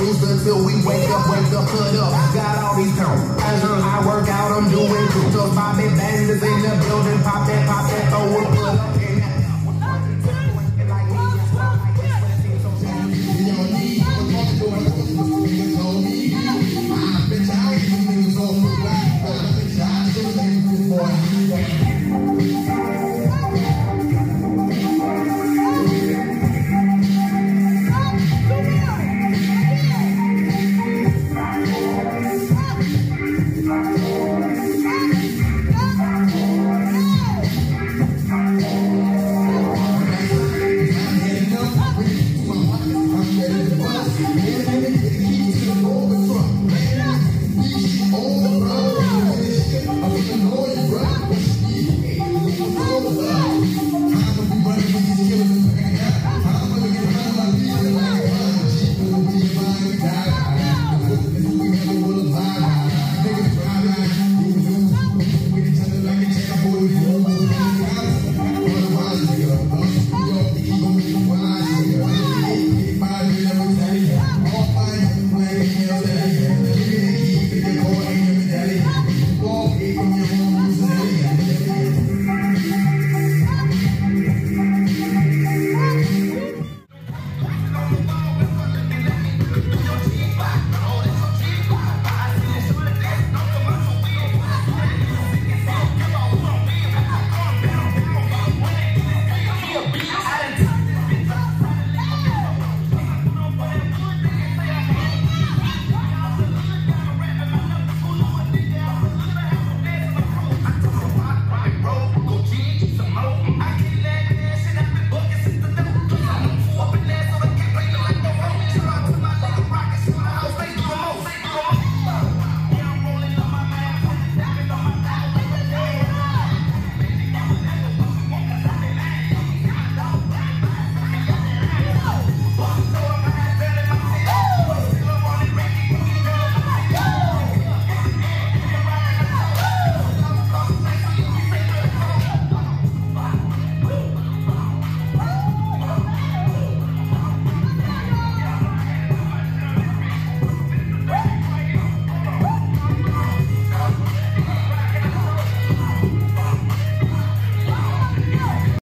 until we wake up, wake up, put up. Got